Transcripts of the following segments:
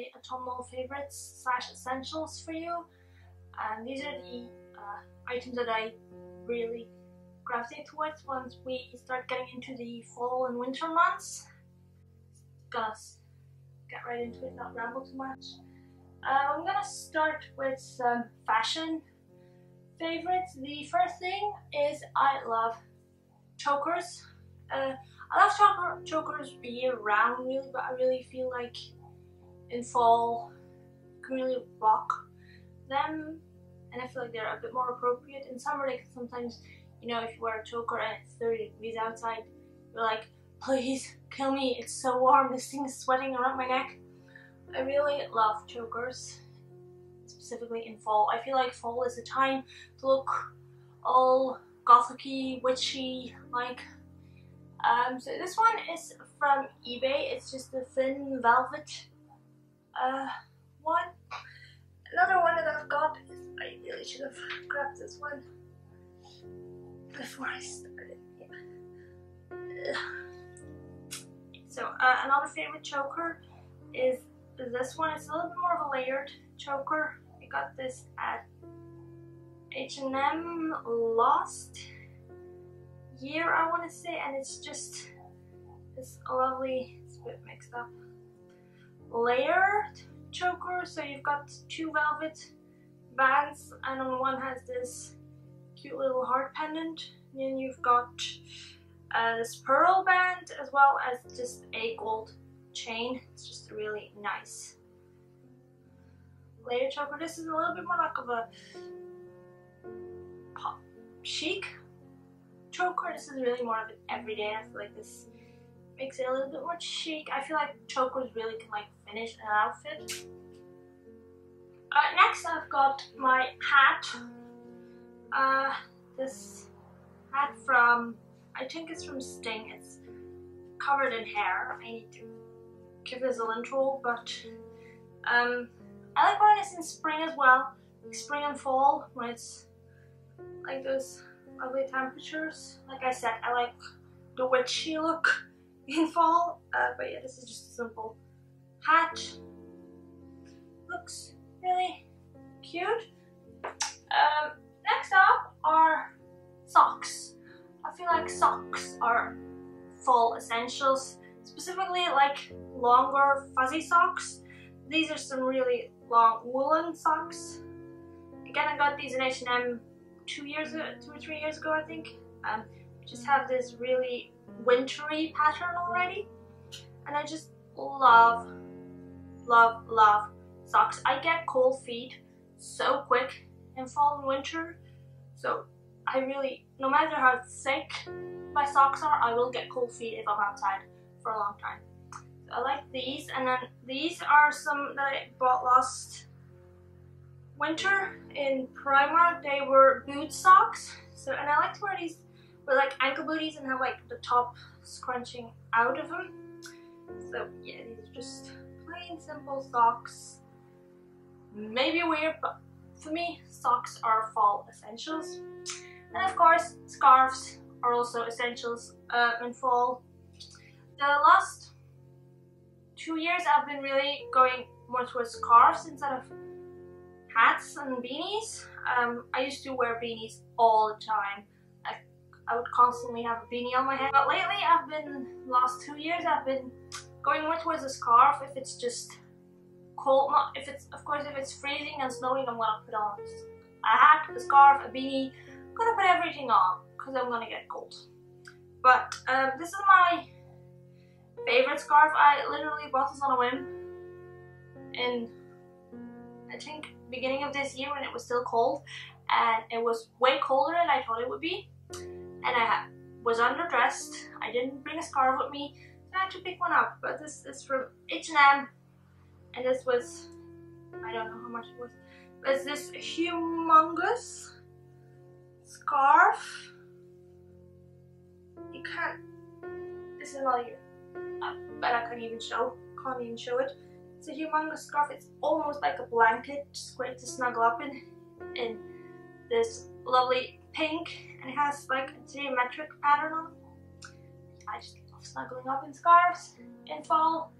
my autumnal favorites slash essentials for you. And these are the uh, items that I really gravitate towards once we start getting into the fall and winter months. Gonna get right into it, not ramble too much. Uh, I'm gonna start with some fashion favorites. The first thing is I love chokers. Uh, I love choker, chokers year round really, but I really feel like in fall you can really rock them and I feel like they're a bit more appropriate. In summer like sometimes, you know, if you wear a choker and it's 30 degrees outside, you're like, please kill me, it's so warm, this thing is sweating around my neck. I really love chokers, specifically in fall. I feel like fall is a time to look all gothicy, witchy, like. Um, so this one is from eBay. It's just a thin velvet uh, one. Another one that I've got is I really should have grabbed this one before I started. Yeah. So uh, another favorite choker is this one. It's a little bit more of a layered choker. I got this at H&M last year I want to say and it's just this lovely, it's a bit mixed up, layered choker. So you've got two velvet bands and on one has this cute little heart pendant and then you've got uh, this pearl band as well as just a gold chain. It's just really nice layer choker. This is a little bit more like of a pop chic choker. This is really more of an everyday. I feel like this makes it a little bit more chic. I feel like chokers really can like finish an outfit. Uh, next I've got my hat. Uh, this hat from, I think it's from Sting. It's covered in hair. I need to give this a lint roll, but um, I like wearing this in spring as well. Like spring and fall when it's like those lovely temperatures. Like I said, I like the witchy look in fall. Uh, but yeah, this is just a simple hat. Looks really cute. Um, next up are socks. I feel like socks are fall essentials. Specifically like longer fuzzy socks. These are some really long woolen socks. Again, I got these in H&M two years, two or three years ago, I think. Um, just have this really wintry pattern already, and I just love, love, love socks. I get cold feet so quick in fall and winter, so I really, no matter how thick my socks are, I will get cold feet if I'm outside for a long time. So I like these, and then these are some that I bought last winter in Primark. They were boot socks. So, and I like to wear these with like ankle booties and have like the top scrunching out of them. So yeah, these are just plain simple socks. Maybe weird, but for me, socks are fall essentials. And of course, scarves are also essentials uh, in fall. The last two years I've been really going more towards scarves instead of hats and beanies. Um, I used to wear beanies all the time. I, I would constantly have a beanie on my head. But lately I've been, last two years, I've been going more towards a scarf if it's just cold. Not if it's, of course, if it's freezing and snowing, I'm gonna put on a hat, a scarf, a beanie. I'm gonna put everything on because I'm gonna get cold. But um, this is my favorite scarf. I literally bought this on a whim in I think beginning of this year when it was still cold and it was way colder than I thought it would be and I was underdressed. I didn't bring a scarf with me I had to pick one up but this is from H&M and this was I don't know how much it was but it's this humongous scarf you can't this is not even uh, but I can't even show can't even show it it's a humongous scarf. It's almost like a blanket, just great to snuggle up in. In this lovely pink, and it has like a geometric pattern on. it. I just snuggling up in scarves in fall.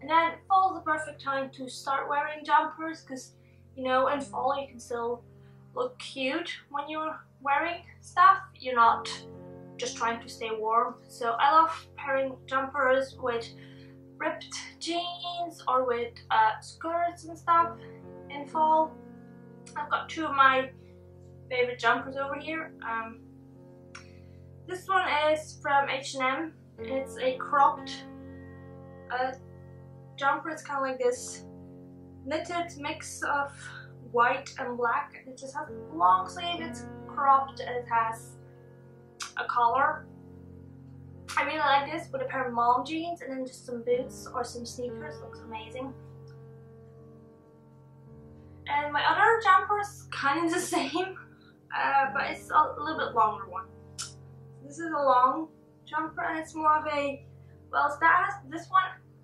And then fall is the perfect time to start wearing jumpers because you know in fall you can still look cute when you're wearing stuff. You're not just trying to stay warm. So I love pairing jumpers with ripped jeans or with uh, skirts and stuff in fall. I've got two of my favorite jumpers over here. Um, this one is from H&M. It's a cropped uh, jumper. It's kind of like this knitted mix of white and black. It just has long sleeve, it's cropped, and it has a collar. I really like this with a pair of mom jeans and then just some boots or some sneakers. Looks amazing. And my other jumper is kind of the same, uh, but it's a little bit longer one. This is a long jumper and it's more of a, well, that has, this one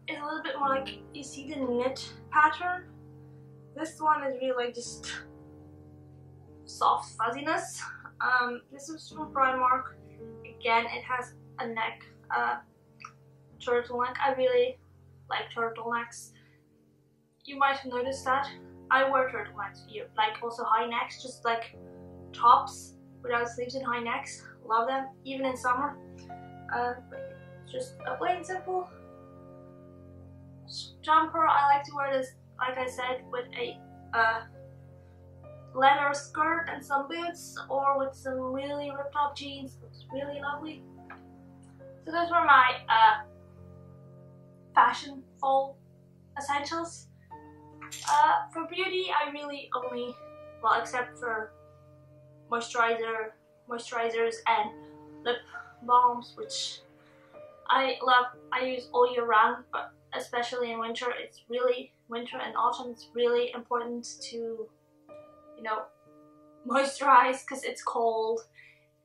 is a little bit more like, you see the knit pattern. This one is really like just soft fuzziness. Um, this is from Primark. Again, it has a neck, uh, turtleneck. I really like turtlenecks. You might have noticed that. I wear turtlenecks, like also high necks, just like tops without sleeves and high necks. Love them, even in summer. Uh, just a plain simple jumper. I like to wear this, like I said, with a uh, leather skirt and some boots or with some really ripped up jeans. Looks really lovely. So those were my uh, fashion fall essentials. Uh, for beauty, I really only, well, except for moisturizer, moisturizers and lip balms, which I love. I use all year round, but especially in winter, it's really winter and autumn. It's really important to, you know, moisturize because it's cold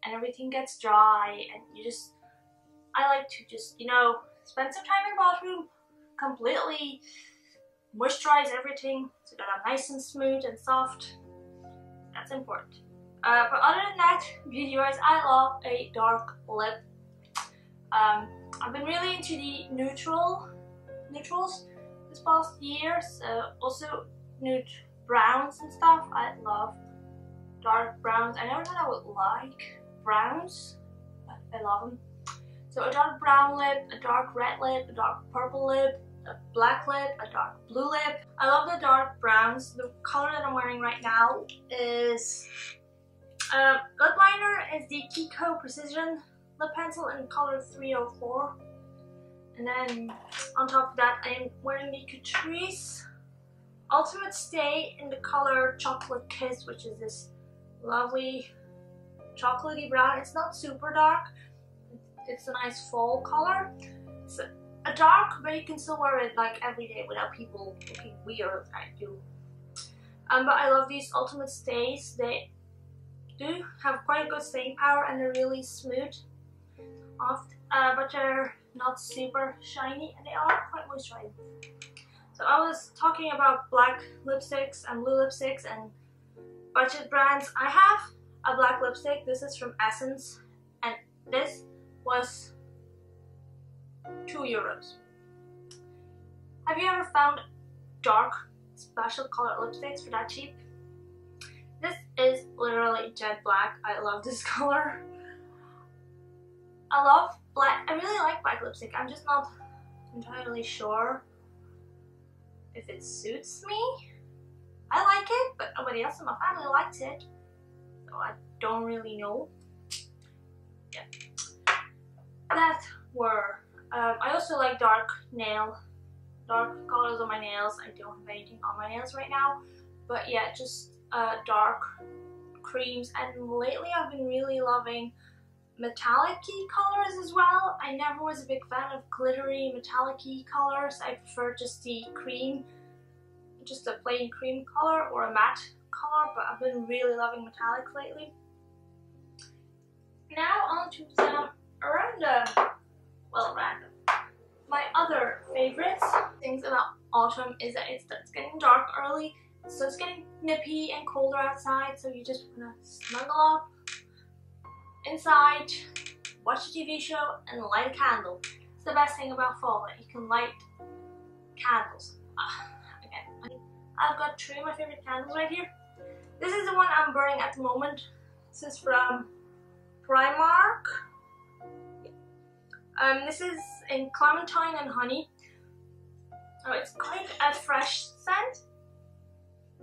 and everything gets dry, and you just. I like to just, you know, spend some time in the bathroom completely moisturize everything so that I'm nice and smooth and soft. That's important. Uh, but other than that, beauty-wise, I love a dark lip. Um, I've been really into the neutral neutrals this past year, so also nude browns and stuff. I love dark browns. I never thought I would like browns, but I love them. So a dark brown lip, a dark red lip, a dark purple lip, a black lip, a dark blue lip. I love the dark browns. The color that I'm wearing right now is uh, lip liner is the Kiko Precision lip pencil in color 304. And then on top of that, I'm wearing the Catrice Ultimate Stay in the color Chocolate Kiss, which is this lovely chocolatey brown. It's not super dark. It's a nice fall color. It's a, a dark, but you can still wear it like every day without people looking weird at you. Um, but I love these Ultimate Stays. They do have quite a good staying power and they're really smooth, uh, but they're not super shiny and they are quite moisturizing. So I was talking about black lipsticks and blue lipsticks and budget brands. I have a black lipstick. This is from Essence and this was 2 euros. Have you ever found dark special color lipsticks for that cheap? Literally jet black. I love this color. I love black. I really like black lipstick. I'm just not entirely sure if it suits me. I like it, but nobody else in my family likes it. So I don't really know. Yeah. That were. Um, I also like dark nail, dark colors on my nails. I don't have anything on my nails right now. But yeah, just uh, dark creams and lately I've been really loving metallic colors as well. I never was a big fan of glittery metallic colors. I prefer just the cream, just a plain cream color or a matte color, but I've been really loving metallics lately. Now on to some random, well random. My other favorites, things about autumn is that it starts getting dark early so it's getting nippy and colder outside, so you just wanna snuggle up inside, watch a TV show, and light a candle. It's the best thing about fall that you can light candles. Uh, again, I've got three of my favorite candles right here. This is the one I'm burning at the moment. This is from Primark. Um, this is in clementine and honey. Oh, it's quite a fresh scent,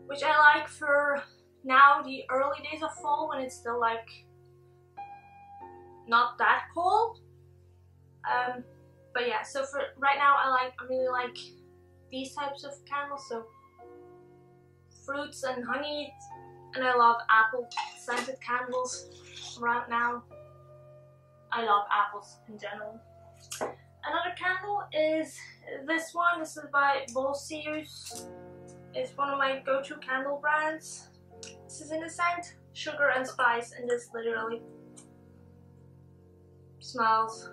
which I like for now the early days of fall when it's still like not that cold. Um, but yeah, so for right now I like I really like these types of candles. So fruits and honey, and I love apple scented candles right now. I love apples in general. Another candle is this one. This is by Bolsius. It's one of my go-to candle brands. This is in the scent sugar and spice and this literally smells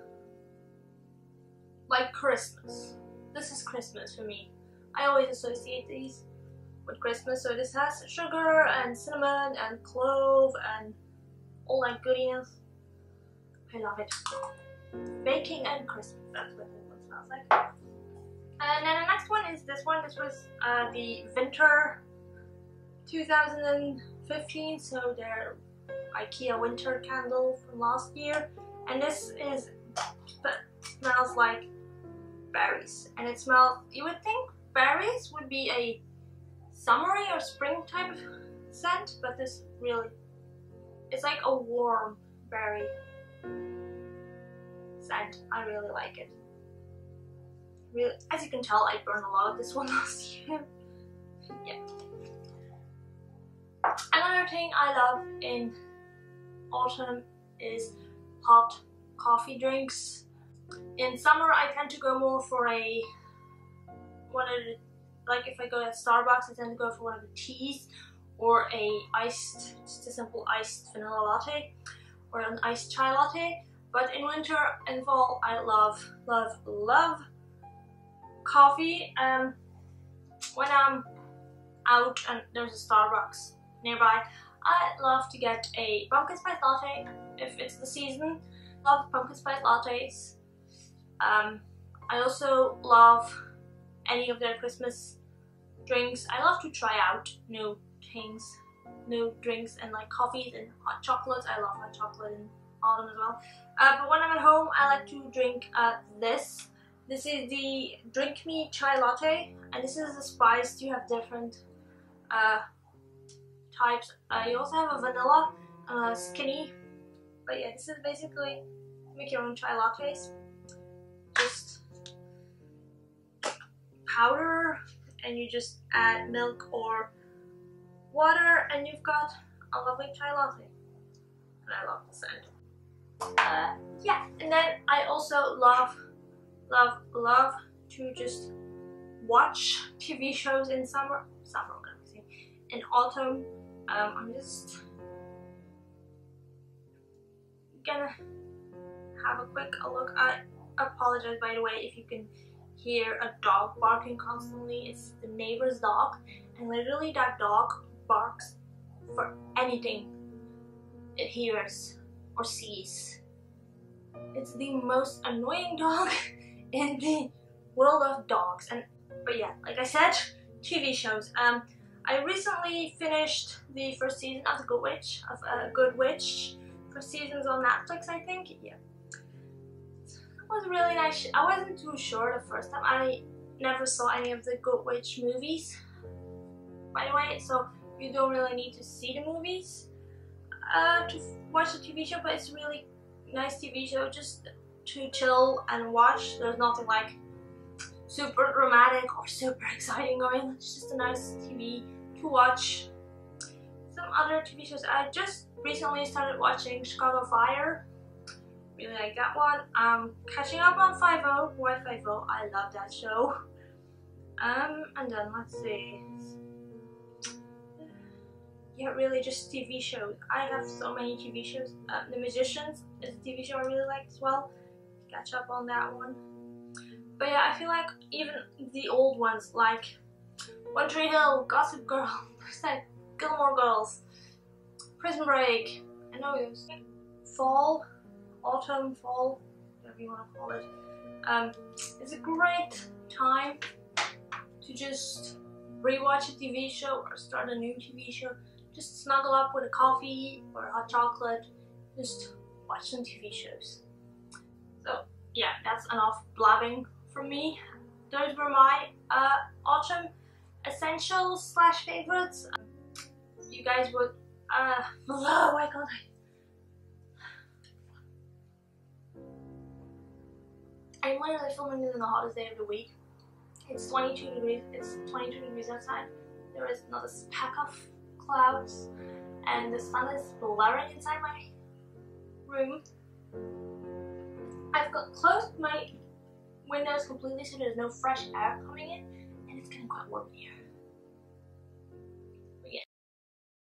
like Christmas. This is Christmas for me. I always associate these with Christmas. So this has sugar and cinnamon and clove and all that goodiness. I love it. Baking and Christmas, that's what And then the next one is this one. This was uh, the Winter 2015, so their IKEA winter candle from last year. And this is, smells like berries. And it smells, you would think berries would be a summery or spring type of scent, but this really, it's like a warm berry scent. I really like it. Really, as you can tell, I burned a lot of this one last year. yeah. Another thing I love in autumn is hot coffee drinks. In summer, I tend to go more for a one of the like if I go to Starbucks, I tend to go for one of the teas or a iced, just a simple iced vanilla latte or an iced chai latte. But in winter and fall, I love, love, love coffee. Um, when I'm out and there's a Starbucks nearby, I love to get a pumpkin spice latte if it's the season. Love pumpkin spice lattes. Um, I also love any of their Christmas drinks. I love to try out new things, new drinks and like coffees and hot chocolates. I love hot chocolate in autumn as well. Uh, but when I'm at home, I like to drink uh, this. This is the Drink Me Chai Latte, and this is the spice. You have different uh, types. Uh, you also have a vanilla, uh, skinny. But yeah, this is basically make your own chai lattes. Just powder and you just add milk or water and you've got a lovely chai latte. And I love the scent. Uh, yeah, and then I also love, love, love to just watch TV shows in summer, summer, in autumn. Um, I'm just gonna have a quick look. I apologize by the way if you can hear a dog barking constantly. It's the neighbor's dog, and literally that dog barks for anything it hears or sees. It's the most annoying dog in the world of dogs. And but yeah, like I said, TV shows. Um, I recently finished the first season of The Good Witch of uh, Good Witch. First season's on Netflix, I think. Yeah, it was really nice. I wasn't too sure the first time. I never saw any of the Good Witch movies, by the way, so you don't really need to see the movies uh, to watch the TV show, but it's really nice TV show just to chill and watch. There's nothing like super dramatic or super exciting going. It's just a nice TV to watch. Some other TV shows. I just recently started watching Chicago Fire really like that one. Um, catching up on 5 Why 5 I love that show. Um, and then let's see. Yeah, really just TV shows. I have so many TV shows. Uh, the Magicians is a TV show I really like as well. Catch up on that one. But yeah, I feel like even the old ones like One Tree Hill, Gossip Girl, Gilmore Girls, Prison Break, I know those. Fall, autumn, fall, whatever you want to call it. Um, it's a great time to just rewatch a TV show or start a new TV show. Just snuggle up with a coffee or a hot chocolate. Just watch some TV shows. Yeah, that's enough blabbing from me. Those were my uh, autumn essentials slash favorites. You guys would uh oh my god I I'm literally filming this on the hottest day of the week. It's 22 degrees. It's 22 degrees outside. There is not a speck of clouds, and the sun is blaring inside my room. I've got closed my windows completely so there's no fresh air coming in, and it's getting quite warm here.